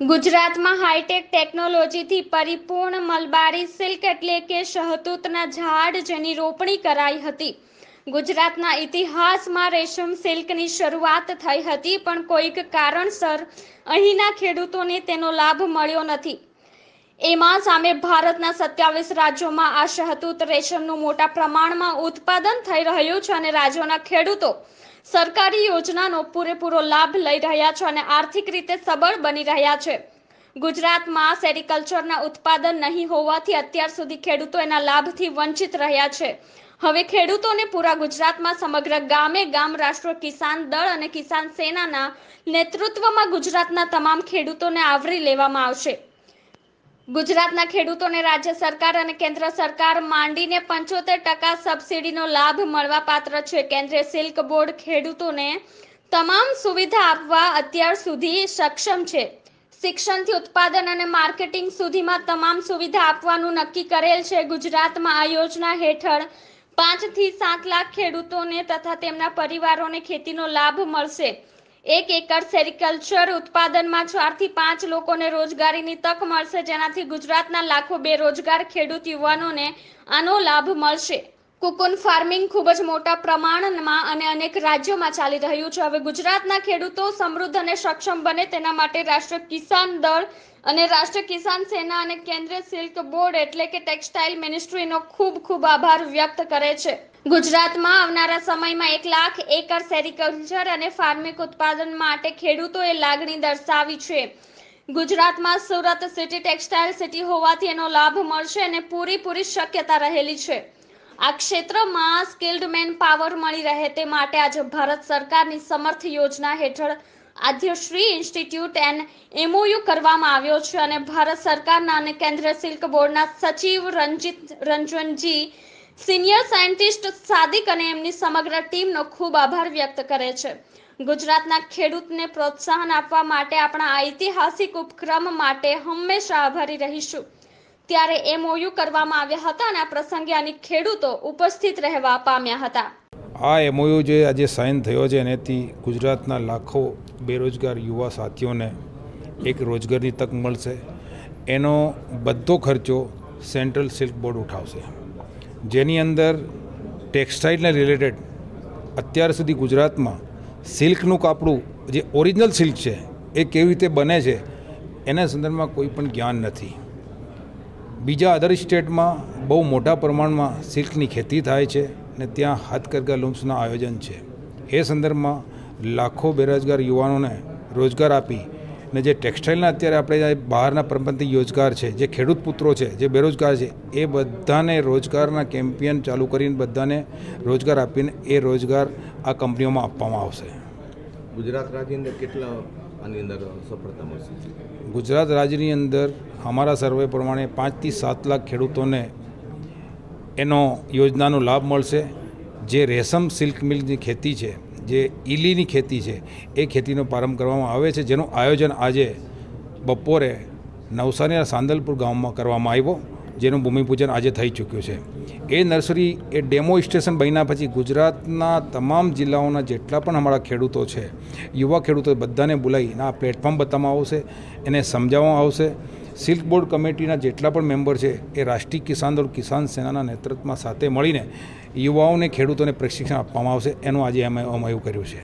ગુજરાતમાં હાઈટેક ટેકનોલોજીથી પરિપૂર્ણ મલબારી સિલ્ક એટલે કે શહતૂતના ઝાડ જેની રોપણી કરાઈ હતી. ગુજરાતના ઇતિહાસમાં રેશમ સિલ્કની શરૂઆત થઈ હતી, પણ કોઈક કારણસર અહીંના ખેડૂતોને તેનો લાભ મળ્યો નથી. એમાં સામે ભારતના સત્યાવીસ રાજ્યોમાં આ શહતૂત રેશમનું મોટા પ્રમાણમાં ઉત્પાદન થઈ રહ્યું છે અને રાજ્યોના ખેડૂતો સરકારી યોજનાનો પૂરેપૂરો લાભ લઈ રહ્યા છે અને આર્થિક રીતે સબળ બની રહ્યા છે. ગુજરાતમાં સેરિકલ્ચરના ઉત્પાદન નહીં હોવાથી અત્યાર સુધી ખેડૂતો એના લાભથી વંચિત રહ્યા છે. હવે ખેડૂતોને પૂરા ગુજરાતમાં સમગ્ર ગામે ગામ રાષ્ટ્ર કિસાન દળ અને કિસાન સેનાના નેતૃત્વમાં ગુજરાતના તમામ ખેડૂતોને આવરી લેવામાં આવશે. ગુજરાતના ખેડૂતોને રાજ્ય સરકાર અને કેન્દ્ર સરકાર માંડીને પંચોતેર ટકા સબસિડીનો લાભ મળવાપાત્ર છે. કેન્દ્રીય સિલ્ક બોર્ડ ખેડૂતોને તમામ સુવિધા આપવા અત્યાર સુધી સક્ષમ છે. શિક્ષણથી ઉત્પાદન અને માર્કેટિંગ સુધીમાં તમામ સુવિધા આપવાનું નક્કી કરેલ છે. ગુજરાતમાં આ યોજના હેઠળ પાંચથી સાત લાખ ખેડૂતોને તથા તેમના પરિવારોને ખેતીનો લાભ મળશે. એક એકર સેરિકલ્ચર ઉત્પાદનમાં ચારથી પાંચ લોકોને રોજગારીની તક મળશે, જેનાથી ગુજરાતના લાખો બેરોજગાર ખેડૂત યુવાનોને આનો લાભ મળશે. કુકુન ફાર્મિંગ ખૂબ જ મોટા પ્રમાણમાં અને અનેક રાજ્યોમાં ચાલી રહ્યું છે. હવે ગુજરાતના ખેડૂતો સમૃદ્ધ અને સક્ષમ બને તેના માટે રાષ્ટ્રીય કિસાન દળ અને રાષ્ટ્રીય કિસાન સેના અને કેન્દ્રીય સિલ્ક બોર્ડ એટલે કે ટેક્સટાઇલ મિનિસ્ટ્રીનો ખૂબ ખૂબ આભાર વ્યક્ત કરે છે. ગુજરાતમાં આવનારા સમયમાં એક લાખ એકર સેરિકલ્ચર અને ફાર્મિક ઉત્પાદન માટે ખેડૂતોએ લાગણી દર્શાવી છે. ગુજરાતમાં સુરત સિટી ટેક્સટાઇલ સિટી હોવાથી એનો લાભ મળશે અને પૂરેપૂરી શક્યતા રહેલી છે. આ ક્ષેત્રમાં સ્કિલ્ડ મેન પાવર મળી રહે તે માટે આજે ભારત સરકારની સમર્થ યોજના હેઠળ આદ્યશ્રી ઇન્સ્ટિટ્યૂટ એન્ડ એમઓયુ કરવામાં આવ્યો છે અને ભારત સરકારના અને કેન્દ્રીય સિલ્ક બોર્ડના સચિવ રંજીત રંજનજી, સિનિયર સાયન્ટિસ્ટ સાદિક અને એમની સમગ્ર ટીમનો ખૂબ આભાર વ્યક્ત કરે છે. ગુજરાતના ખેડૂતને પ્રોત્સાહન આપવા માટે આપણા ઐતિહાસિક ઉપક્રમ માટે હંમેશા આભારી રહીશું. ત્યારે એમઓયુ કરવામાં આવ્યા હતા અને આ પ્રસંગે અનેક ખેડૂતો ઉપસ્થિત રહેવા પામ્યા હતા. આ એમઓયુ જે આજે સાઇન થયો છે એનાથી ગુજરાતના લાખો બેરોજગાર યુવા સાથીઓને એક રોજગારની તક મળશે. એનો બધો ખર્ચો સેન્ટ્રલ સિલ્ક બોર્ડ ઉઠાવશે. જેની અંદર ટેક્સટાઇલને રિલેટેડ અત્યાર સુધી ગુજરાતમાં સિલ્કનું કાપડું, જે ઓરિજિનલ સિલ્ક છે, એ કેવી રીતે બને છે, એના સંદર્ભમાં કોઈ પણ જ્ઞાન નથી. બીજા અધર સ્ટેટમાં બહુ મોટા પ્રમાણમાં સિલ્કની ખેતી થાય છે ને ત્યાં હાથકરઘા લૂમ્સના આયોજન છે. એ સંદર્ભમાં લાખો બેરોજગાર યુવાનોને રોજગાર આપી ને જે ટેક્સટાઇલના અત્યારે આપણે બહારના પરમપંથી રોજગાર છે, જે ખેડૂત પુત્રો છે, જે બેરોજગાર છે, એ બધાને રોજગારના કેમ્પિયન ચાલુ કરીને બધાને રોજગાર આપીને એ રોજગાર આ કંપનીઓમાં આપવામાં આવશે. ગુજરાત રાજ્યની અંદર કેટલા આની અંદર સફળતા મળશે. ગુજરાત રાજ્યની અંદર અમારા સર્વે પ્રમાણે પાંચથી સાત લાખ ખેડૂતોને એનો યોજનાનો લાભ મળશે. જે રેશમ સિલ્ક મિલ્કની ખેતી છે, જે ઈલીની ખેતી છે, એ ખેતીનો પ્રારંભ કરવામાં આવે છે. જેનું આયોજન આજે બપોરે નવસારીના સાંદલપુર ગામમાં કરવામાં આવ્યો. જેનું ભૂમિપૂજન આજે થઈ ચૂક્યું છે. એ નર્સરી એ ડેમો સ્ટેશન બન્યા પછી ગુજરાતના તમામ જિલ્લાઓના જેટલા પણ અમારા ખેડૂતો છે, યુવા ખેડૂતો બધાને બોલાવીને આ પ્લેટફોર્મ બતાવવામાં આવશે, એને સમજાવવામાં આવશે. સિલ્ક બોર્ડ કમિટીના જેટલા પણ મેમ્બર છે, એ રાષ્ટ્રીય કિસાન દળ, કિસાન સેનાના નેતૃત્વમાં સાથે મળીને યુવાઓને, ખેડૂતોને પ્રશિક્ષણ આપવામાં આવશે, એનું આજે અમે અમે એવું કર્યું છે.